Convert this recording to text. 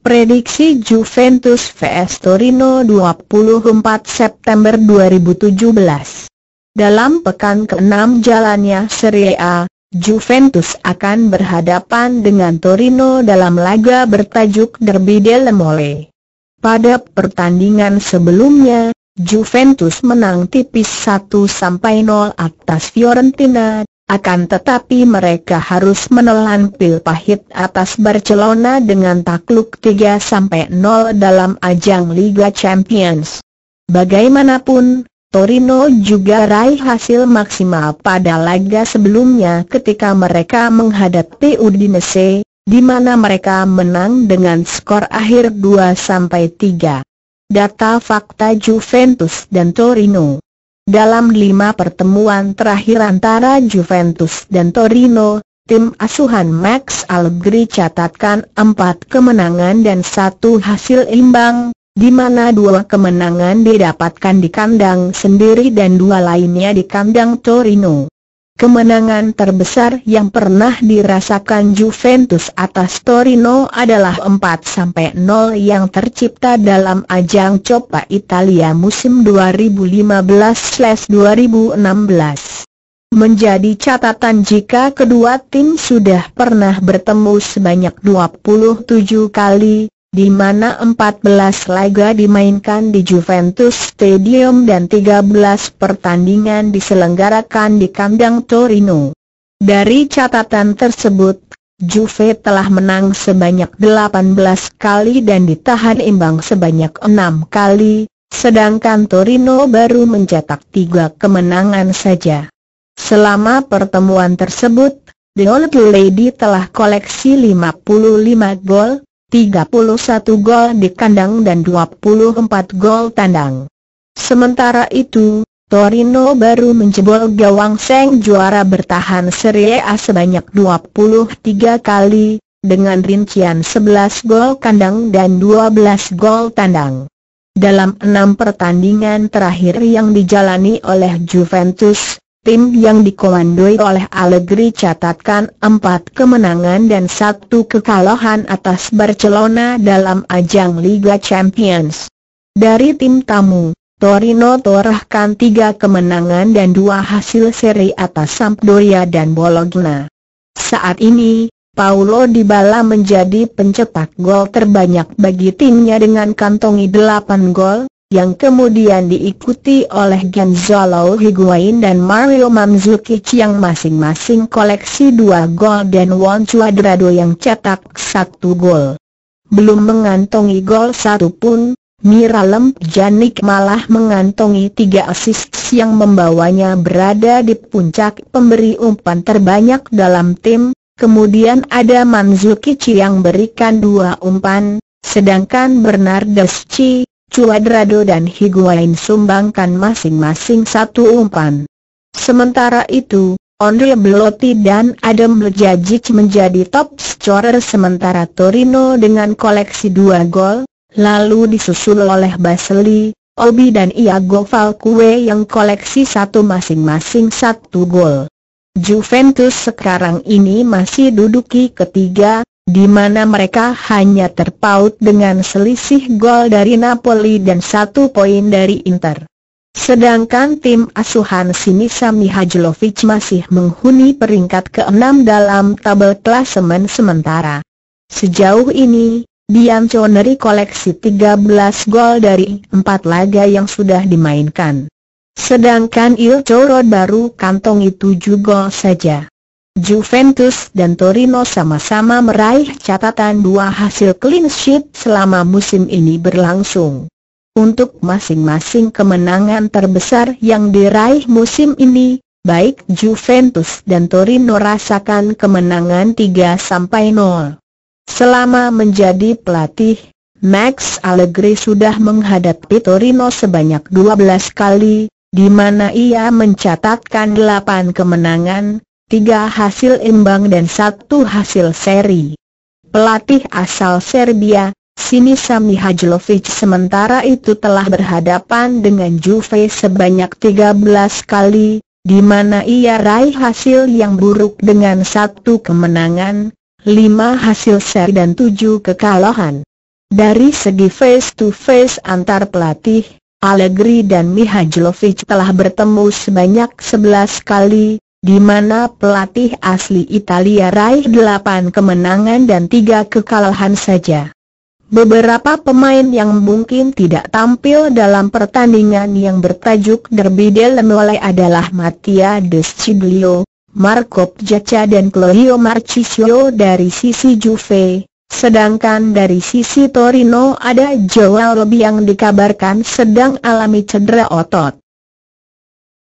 Prediksi Juventus vs Torino 24 September 2017 Dalam pekan ke-6 jalannya Serie A, Juventus akan berhadapan dengan Torino dalam laga bertajuk Derby delle Mole. Pada pertandingan sebelumnya, Juventus menang tipis 1-0 atas Fiorentina, akan tetapi mereka harus menelan pil pahit atas Barcelona dengan takluk 3-0 dalam ajang Liga Champions. Bagaimanapun, Torino juga raih hasil maksimal pada laga sebelumnya ketika mereka menghadapi Udinese, di mana mereka menang dengan skor akhir 2-3. Data fakta Juventus dan Torino dalam lima pertemuan terakhir antara Juventus dan Torino, tim asuhan Max Allegri catatkan empat kemenangan dan satu hasil imbang, di mana dua kemenangan didapatkan di kandang sendiri dan dua lainnya di kandang Torino. Kemenangan terbesar yang pernah dirasakan Juventus atas Torino adalah 4-0 yang tercipta dalam ajang Coppa Italia musim 2015-2016. Menjadi catatan jika kedua tim sudah pernah bertemu sebanyak 27 kali, di mana 14 laga dimainkan di Juventus Stadium dan 13 pertandingan diselenggarakan di kandang Torino. Dari catatan tersebut, Juve telah menang sebanyak 18 kali dan ditahan imbang sebanyak 6 kali, sedangkan Torino baru mencetak 3 kemenangan saja. Selama pertemuan tersebut, The Old Lady telah koleksi 55 gol, 31 gol di kandang dan 24 gol tandang. Sementara itu, Torino baru menjebol gawang Seng juara bertahan Serie A sebanyak 23 kali, dengan rincian 11 gol kandang dan 12 gol tandang. Dalam enam pertandingan terakhir yang dijalani oleh Juventus, Tim yang dikomandoi oleh Allegri catatkan empat kemenangan dan satu kekalahan atas Barcelona dalam ajang Liga Champions. Dari tim tamu, Torino torahkan tiga kemenangan dan dua hasil seri atas Sampdoria dan Bologna. Saat ini, Paulo Dybala menjadi pencetak gol terbanyak bagi timnya dengan kantongi 8 gol, yang kemudian diikuti oleh Gonzalo Higuain dan Mario Mandzukic yang masing-masing koleksi dua gol dan Juan Cuadrado yang cetak satu gol. Belum mengantongi gol satu pun, Miralem Janik malah mengantongi tiga assist yang membawanya berada di puncak pemberi umpan terbanyak dalam tim, kemudian ada Mandzukic yang berikan dua umpan, sedangkan Bernardes Cuadrado dan Higuain sumbangkan masing-masing satu umpan. Sementara itu, Andre Belotti dan Adam Lejajic menjadi top scorer sementara Torino dengan koleksi dua gol, lalu disusul oleh Baseli, Obi dan Iago Falcue yang koleksi satu masing-masing satu gol. Juventus sekarang ini masih duduki ketiga, di mana mereka hanya terpaut dengan selisih gol dari Napoli dan satu poin dari Inter. Sedangkan tim asuhan Sinisa Mihajlovic masih menghuni peringkat ke-6 dalam tabel klasemen sementara. Sejauh ini, Bianconeri koleksi 13 gol dari 4 laga yang sudah dimainkan. Sedangkan Il Choro baru kantongi 7 gol saja. Juventus dan Torino sama-sama meraih catatan dua hasil clean sheet selama musim ini berlangsung. Untuk masing-masing kemenangan terbesar yang diraih musim ini, baik Juventus dan Torino rasakan kemenangan 3-0. Selama menjadi pelatih, Max Allegri sudah menghadapi Torino sebanyak 12 kali, di mana ia mencatatkan 8 kemenangan, tiga hasil imbang dan satu hasil seri. Pelatih asal Serbia, Sinisa Mihajlovic sementara itu telah berhadapan dengan Juve sebanyak 13 kali, di mana ia raih hasil yang buruk dengan satu kemenangan, lima hasil seri dan tujuh kekalahan. Dari segi face to face antar pelatih, Allegri dan Mihajlovic telah bertemu sebanyak 11 kali, di mana pelatih asli Italia raih 8 kemenangan dan 3 kekalahan saja. Beberapa pemain yang mungkin tidak tampil dalam pertandingan yang bertajuk Derby delle Mole adalah Mattia Desciglio, Marco Jaca dan Claudio Marchisio dari sisi Juve. Sedangkan dari sisi Torino ada Joel Robi yang dikabarkan sedang alami cedera otot.